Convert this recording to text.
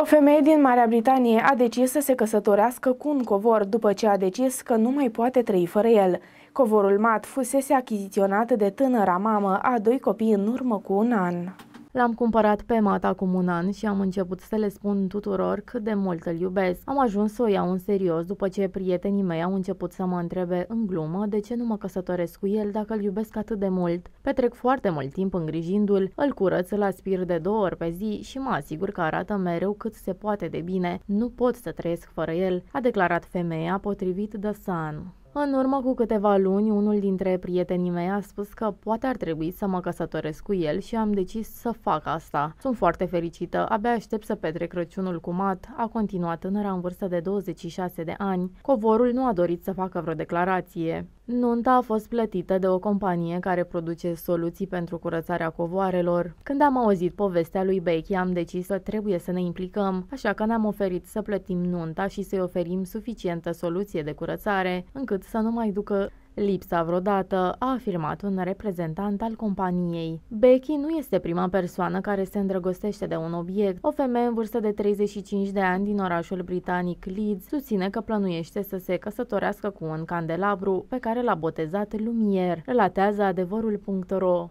O femeie din Marea Britanie a decis să se căsătorească cu un covor după ce a decis că nu mai poate trăi fără el. Covorul mat fusese achiziționat de tânăra mamă a doi copii în urmă cu un an. L-am cumpărat pe mata acum un an și am început să le spun tuturor cât de mult îl iubesc. Am ajuns să o iau în serios după ce prietenii mei au început să mă întrebe în glumă de ce nu mă căsătoresc cu el dacă îl iubesc atât de mult. Petrec foarte mult timp îngrijindu-l, îl curăț, îl aspir de două ori pe zi și mă asigur că arată mereu cât se poate de bine. Nu pot să trăiesc fără el, a declarat femeia potrivit de Sun. În urmă cu câteva luni, unul dintre prietenii mei a spus că poate ar trebui să mă căsătoresc cu el și am decis să fac asta. Sunt foarte fericită, abia aștept să petrec Crăciunul cu Mat, a continuat tânăra în vârstă de 26 de ani. Covorul nu a dorit să facă vreo declarație. Nunta a fost plătită de o companie care produce soluții pentru curățarea covoarelor. Când am auzit povestea lui Becky, am decis că trebuie să ne implicăm, așa că ne-am oferit să plătim nunta și să-i oferim suficientă soluție de curățare, încât să nu mai ducă lipsa vreodată, a afirmat un reprezentant al companiei. Becky nu este prima persoană care se îndrăgostește de un obiect. O femeie în vârstă de 35 de ani din orașul britanic Leeds susține că plănuiește să se căsătorească cu un candelabru pe care l-a botezat Lumier, relatează adevărul.ro.